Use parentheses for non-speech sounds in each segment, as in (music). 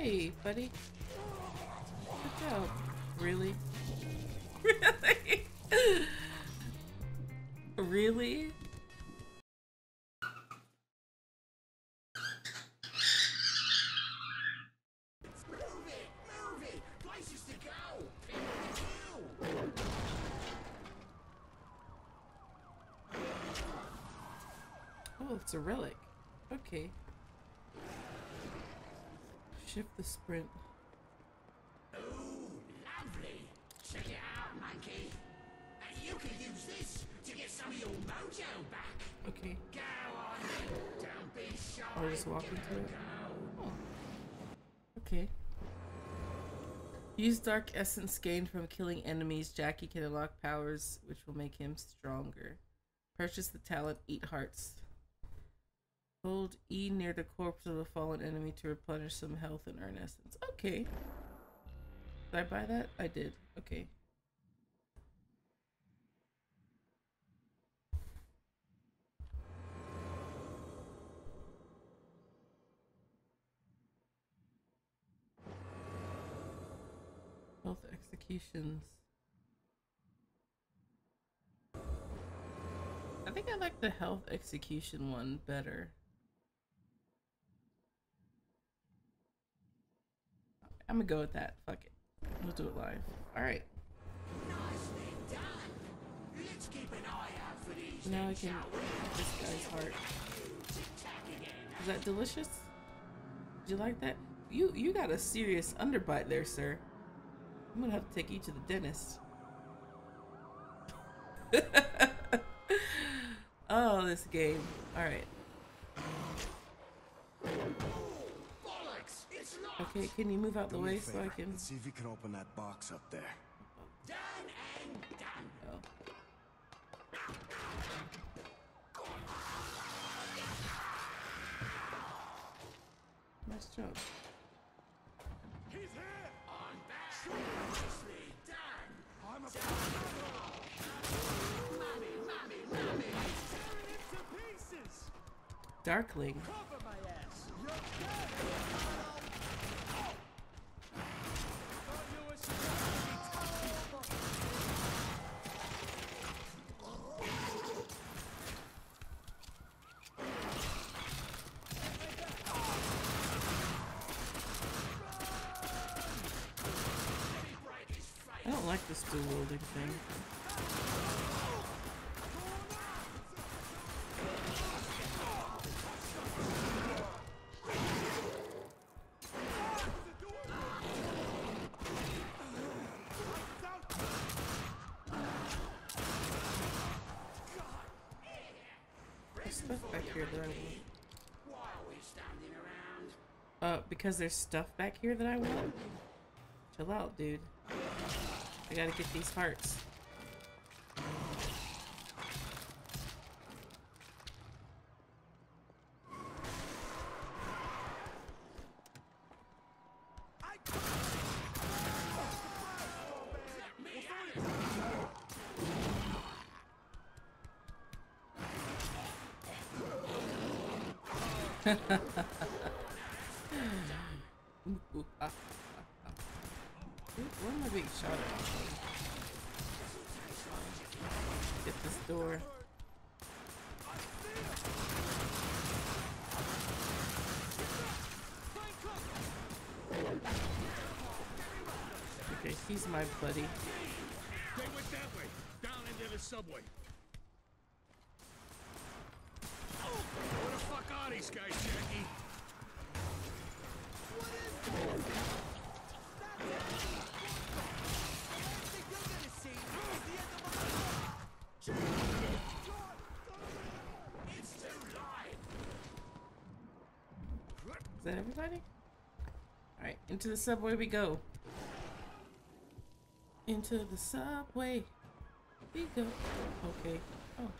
Hey, buddy. Good job. Really? Really? (laughs) really? Oh, it's a relic. Okay. Shift the sprint. Lovely. Check it out, monkey. And you can use this to get some of your mojo back. Okay. Go on then. Don't be shy. I'll just walk into it. Oh. Okay. Use dark essence gained from killing enemies. Jackie can unlock powers which will make him stronger. Purchase the talent Eat Hearts. Hold E near the corpse of a fallen enemy to replenish some health and earn essence. Okay. Did I buy that? I did. Okay. Health executions. I think I like the health execution one better. I'm gonna go with that. Fuck it. We'll do it live. For these. Now I can eat this guy's heart. Is that delicious? Did you like that? You you got a serious underbite there, sir. I'm gonna have to take you to the dentist. (laughs) oh, this game. Alright. Bollocks! It's not Okay, can you move out the Do me way so I can Let's see if we can open that box up there. done and done. oh. Nice job. He's here. On back. Nicely done. I'm a it to pieces! Darkling. Cover my ass! You're dead! Thought you were supposed to be tough people. I don't like this dual wielding thing. Uh, because there's stuff back here that I want? Chill out, dude. I gotta get these hearts. (laughs) Ooh, ooh, ah, ah, ah. Where am I being shot at? Get this door. Okay, he's my buddy. They went that way, down into the subway. Where the fuck are these guys, Jackie? Is that everybody? Alright, into the subway we go. Into the subway we go. Okay. Oh.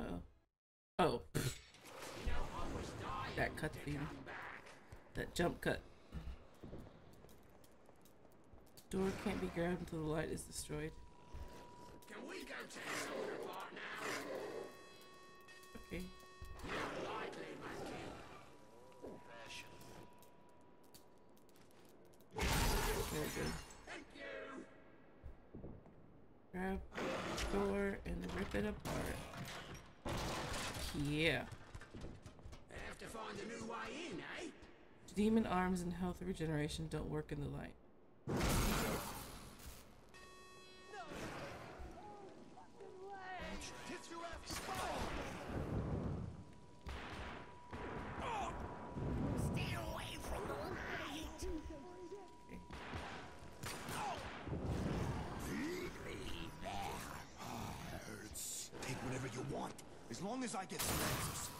Uh-oh. Oh. (laughs) that cut. That jump cut. Door can't be grabbed until the light is destroyed. Can we go to the now? Okay. Not likely, monkey. Yeah. Have to find a new way in, eh? Demon arms and health regeneration don't work in the light. Get your ass spot. Stay away from the light. Hurts. Take whatever you want, as long as I get some answers.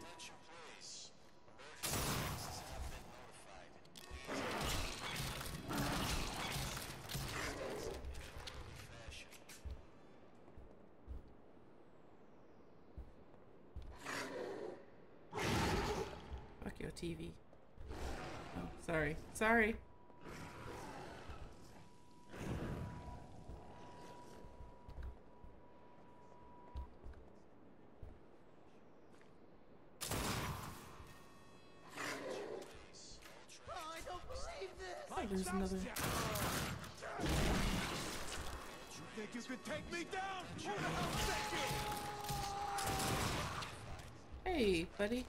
Attention, please. Emergency services have been notified. Fashion. Fuck your TV. Oh, sorry. Sorry. Think you could take me down? Who the hell sent you? Hey, buddy.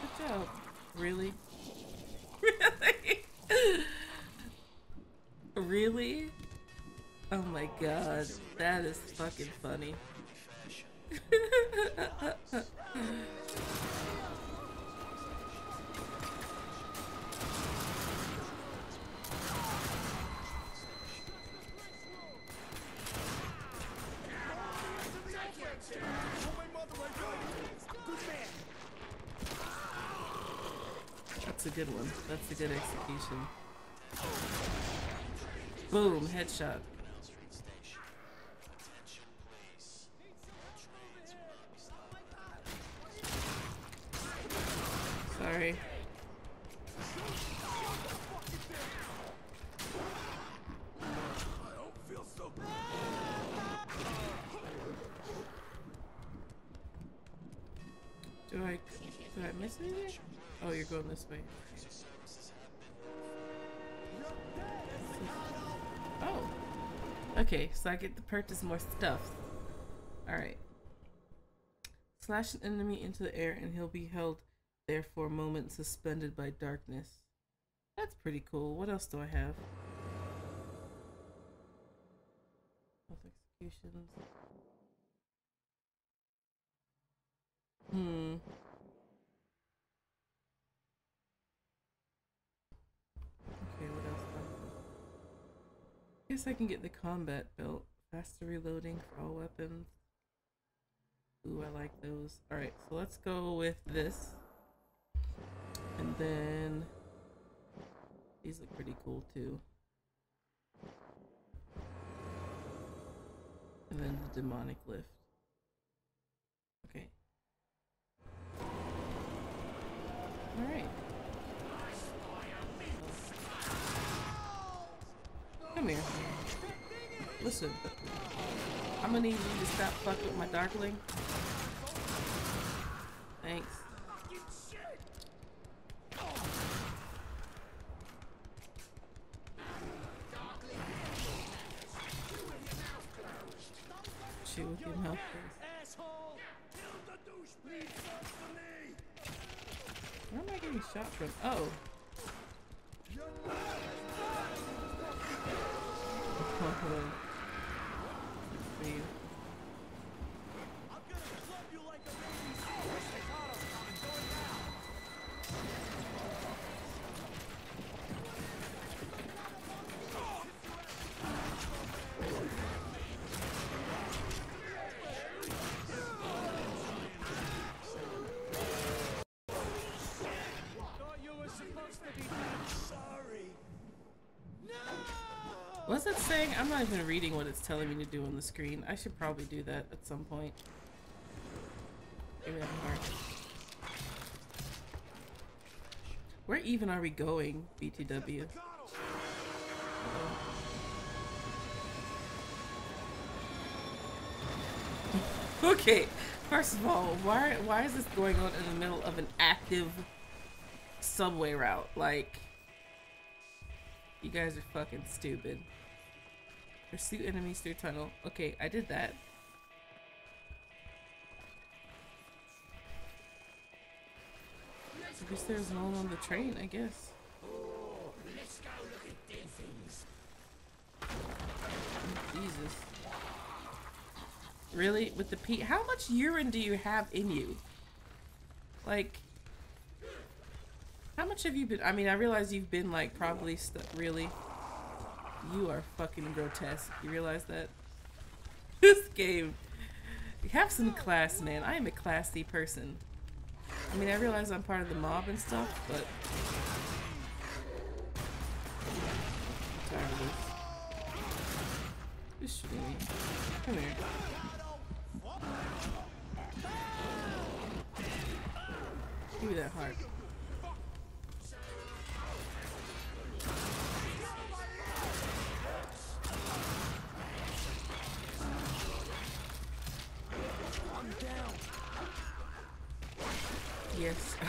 Good job. Really? (laughs) Really? really? Oh my god. That is fucking funny. (laughs) a good one. That's a good execution. Boom, headshot. Sorry. Do I did I miss anything? Oh, you're going this way. Oh. Okay, so I get to purchase more stuff. Alright. Slash an enemy into the air and he'll be held there for a moment suspended by darkness. That's pretty cool. What else do I have? Health executions. Hmm. Okay, what else do I have? Guess I can get the combat belt. Faster reloading for all weapons. Ooh, I like those. Alright, so let's go with this. And then these look pretty cool too. And then the demonic lift. Okay. Alright. Listen. I'm gonna need you to stop fucking with my darkling. Thanks. Shoot with your mouth! Where am I getting shot from? Oh. (laughs) oh I'm not even reading what it's telling me to do on the screen. I should probably do that at some point. Hard. Where even are we going, BTW? (laughs) Okay, first of all, why why is this going on in the middle of an active subway route? Like, you guys are fucking stupid. Pursue enemies through tunnel. Okay, I did that. I guess there's no one on the train, I guess. Jesus. Really? With the pee? How much urine do you have in you? Like, how much have you been? I mean, I realize you've been like probably really. You are fucking grotesque. You realize that? (laughs) This game. Have some class, man. I am a classy person. I mean, I realize I'm part of the mob and stuff, but. I'm tired of this. Who's shooting me? Come here. Give me that heart.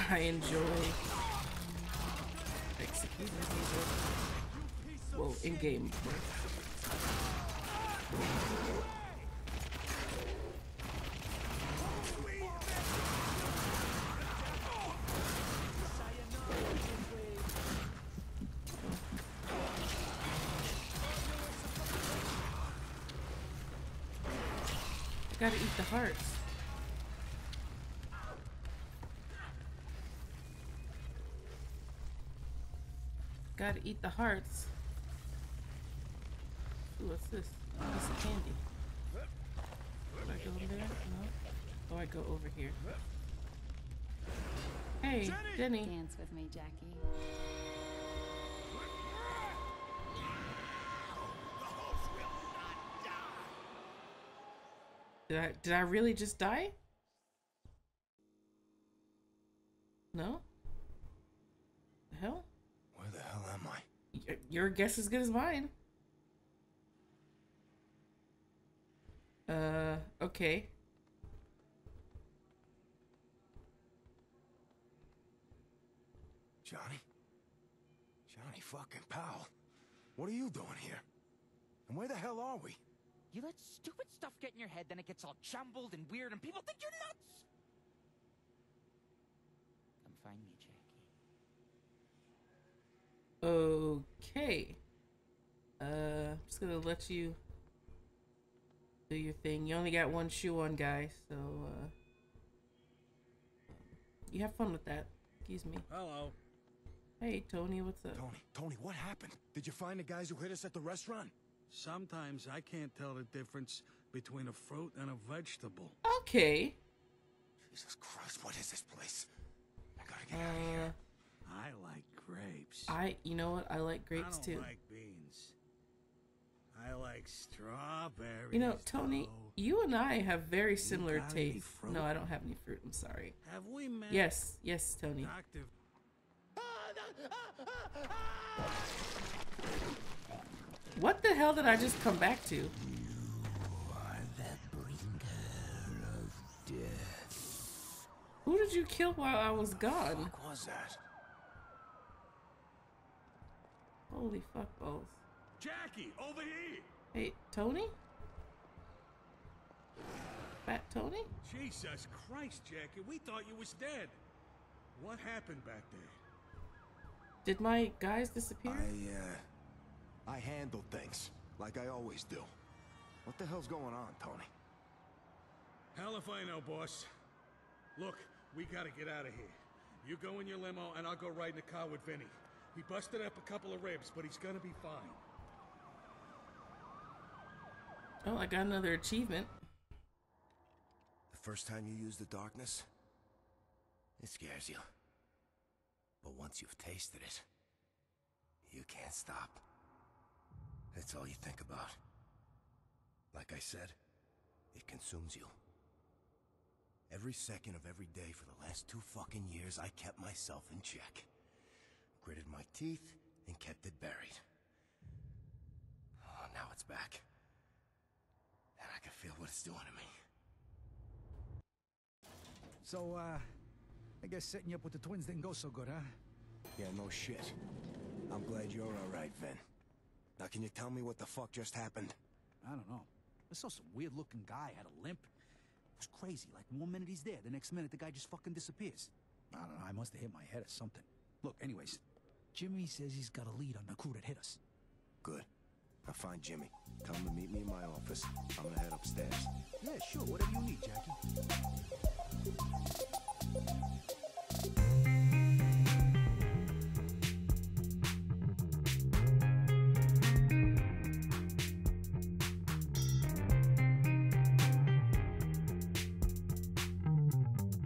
(laughs) I enjoy executing people. Well, in game. Gotta eat the hearts. Gotta eat the hearts. Ooh, what's this? Piece of candy. Do I go over there? No. Or I go over here. Hey, Jenny. Dance with me, Jackie. Did I did I really just die? No? The hell? Where the hell am I? Y- Your guess is as good as mine. Uh, okay. Johnny? Johnny fucking Powell. What are you doing here? And where the hell are we? You let stupid stuff get in your head, then it gets all jumbled and weird, and people think you're nuts. Come find me, Jackie. Okay. Uh, I'm just gonna let you do your thing. You only got one shoe on, guys, so, uh, you have fun with that. Excuse me. Hello. Hey, Tony, what's up? Tony, Tony, what happened? Did you find the guys who hit us at the restaurant? Sometimes I can't tell the difference between a fruit and a vegetable. Okay. Jesus Christ, what is this place? I gotta get Uh, out of here. I like grapes. I, you know what? I like grapes I don't too. like beans. I like strawberries. You know, Tony, though. you and I have very similar tastes. No, I don't have any fruit. I'm sorry. Have we met? Yes, yes, Tony. Doctor. What the hell did I just come back to? Who did you kill while I was gone? What was that? Holy fuck balls. Jackie, over here. Hey, Tony? Fat Tony? Jesus Christ, Jackie, we thought you was dead. What happened back there? Did my guys disappear? I, uh, I handle things like I always do. What the hell's going on, Tony? Hell if I know, boss. Look, we gotta get out of here. You go in your limo, and I'll go ride in the car with Vinny. He busted up a couple of ribs, but he's gonna be fine. Oh, I got another achievement. The first time you use the darkness, it scares you. But once you've tasted it, you can't stop. That's all you think about. Like I said, it consumes you. Every second of every day for the last two fucking years, I kept myself in check. Gritted my teeth and kept it buried. Oh, now it's back. And I can feel what it's doing to me. So, uh, I guess setting you up with the twins didn't go so good, huh? Yeah, no shit. I'm glad you're alright, Vin. Now can you tell me what the fuck just happened? I don't know. I saw some weird looking guy had a limp. It was crazy. Like one minute he's there, the next minute the guy just fucking disappears. I don't know, I must have hit my head or something. Look, anyways, Jimmy says he's got a lead on the crew that hit us. Good. Now find Jimmy. Tell him to meet me in my office. I'm gonna head upstairs. Yeah, sure, whatever you need, Jackie.